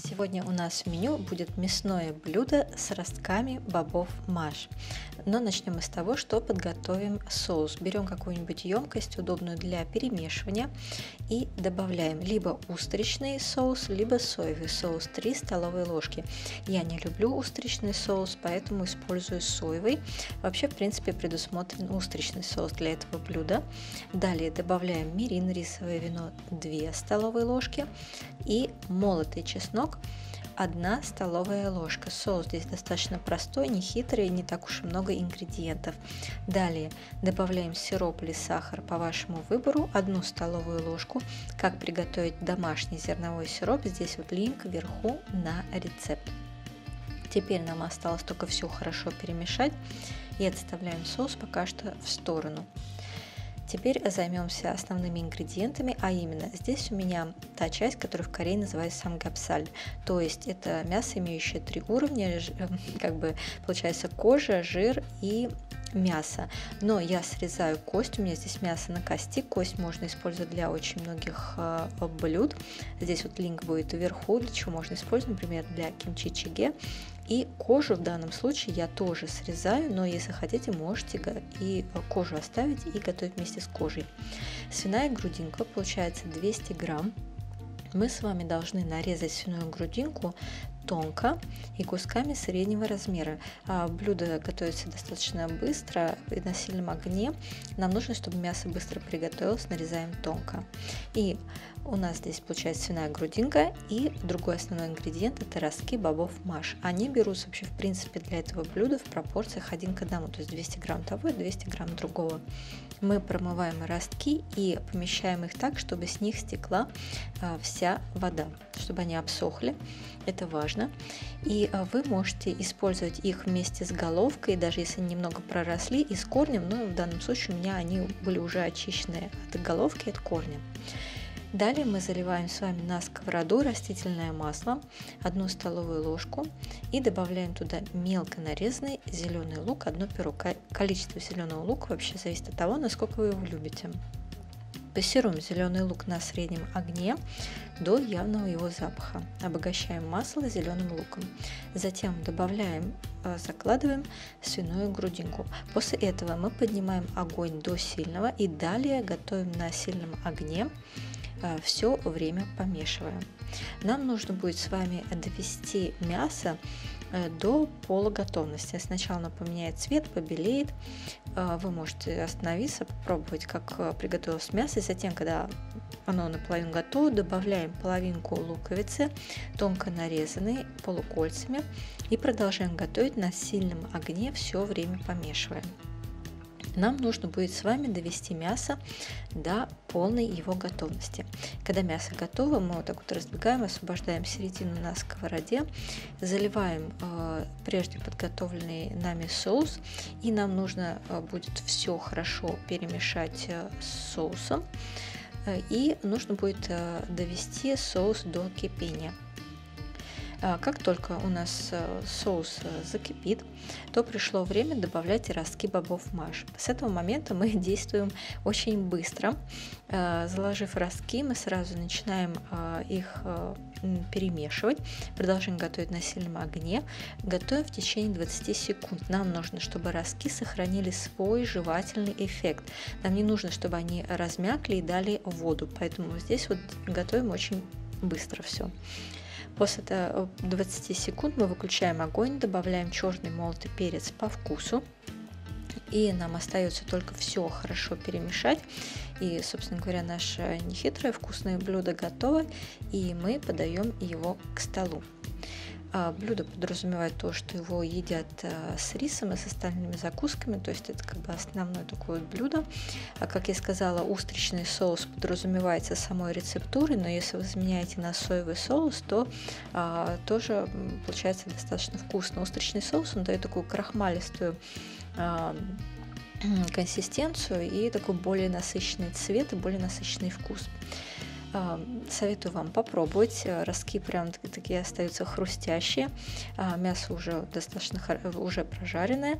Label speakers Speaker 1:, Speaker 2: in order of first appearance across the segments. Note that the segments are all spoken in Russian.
Speaker 1: Сегодня у нас в меню будет мясное блюдо с ростками бобов маш. Но начнем мы с того, что подготовим соус. Берем какую-нибудь емкость, удобную для перемешивания, и добавляем либо устричный соус, либо соевый соус 3 столовые ложки. Я не люблю устричный соус, поэтому использую соевый. Вообще, в принципе, предусмотрен устричный соус для этого блюда. Далее добавляем мирин, рисовое вино 2 столовые ложки и молотый чеснок 1 столовая ложка. Соус здесь достаточно простой, не хитрый, не так уж и много ингредиентов. Далее добавляем сироп или сахар по вашему выбору, 1 столовую ложку. Как приготовить домашний зерновой сироп, здесь вот линк вверху на рецепт. Теперь нам осталось только все хорошо перемешать и отставляем соус пока что в сторону. Теперь займемся основными ингредиентами, а именно здесь у меня та часть, которая в Корее называется самгапсаль, то есть это мясо, имеющее три уровня, как бы получается кожа, жир и мясо. Но я срезаю кость, у меня здесь мясо на кости, кость можно использовать для очень многих э, блюд. Здесь вот линк будет вверху, для чего можно использовать, например, для кимчи чиге. И кожу в данном случае я тоже срезаю, но если хотите, можете и кожу оставить и готовить вместе с кожей. Свиная грудинка получается 200 грамм. Мы с вами должны нарезать свиную грудинку тонко и кусками среднего размера. А блюдо готовится достаточно быстро и на сильном огне. Нам нужно, чтобы мясо быстро приготовилось, нарезаем тонко. И у нас здесь получается свиная грудинка и другой основной ингредиент это ростки бобов маш. Они берутся вообще в принципе для этого блюда в пропорциях один к одному, то есть 200 грамм того и 200 грамм другого. Мы промываем ростки и помещаем их так, чтобы с них стекла а, вся вода, чтобы они обсохли. Это важно. И а, вы можете использовать их вместе с головкой, даже если немного проросли, и с корнем, но в данном случае у меня они были уже очищены от головки, от корня. Далее мы заливаем с вами на сковороду растительное масло, одну столовую ложку и добавляем туда мелко нарезанный зеленый лук, одно перо. Количество зеленого лука вообще зависит от того, насколько вы его любите. Пассируем зеленый лук на среднем огне до явного его запаха. Обогащаем масло зеленым луком. Затем добавляем, э, закладываем свиную грудинку. После этого мы поднимаем огонь до сильного и далее готовим на сильном огне Э, все время помешиваем. Нам нужно будет с вами довести мясо до полуготовности. Сначала оно поменяет цвет, побелеет. Э, вы можете остановиться, попробовать, как приготовилось мясо. И затем, когда оно наполовину готово, добавляем половинку луковицы, тонко нарезанной полукольцами. И продолжаем готовить на сильном огне, все время помешиваем нам нужно будет с вами довести мясо до полной его готовности. Когда мясо готово, мы вот так вот разбегаем, освобождаем середину на сковороде, заливаем э, прежде подготовленный нами соус, и нам нужно э, будет все хорошо перемешать э, с соусом, э, и нужно будет э, довести соус до кипения. А, как только у нас э, соус э, закипит, то пришло время добавлять ростки бобов маш. С этого момента мы действуем очень быстро. Э, заложив ростки, мы сразу начинаем их перемешивать. Продолжаем готовить на сильном огне. Готовим в течение 20 секунд. Нам нужно, чтобы ростки сохранили свой жевательный эффект. Нам не нужно, чтобы они размякли и дали воду. Поэтому здесь вот готовим очень быстро все. После 20 секунд мы выключаем огонь, добавляем черный молотый перец по вкусу. И нам остается только все хорошо перемешать. И, собственно говоря, наше нехитрое вкусное блюдо готово. И мы подаем его к столу. А, блюдо подразумевает то, что его едят а, с рисом и с остальными закусками, то есть это как бы основное такое блюдо. А как я сказала, устричный соус подразумевается самой рецептурой, но если вы заменяете на соевый соус, то а, тоже получается достаточно вкусно. Устричный соус, он дает такую крахмалистую а, консистенцию и такой более насыщенный цвет и более насыщенный вкус. Советую вам попробовать. Ростки прям такие остаются хрустящие. Мясо уже достаточно уже прожаренное.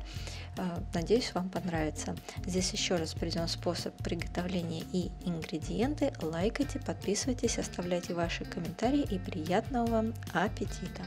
Speaker 1: Надеюсь, вам понравится. Здесь еще раз приведен способ приготовления и ингредиенты. Лайкайте, подписывайтесь, оставляйте ваши комментарии и приятного вам аппетита!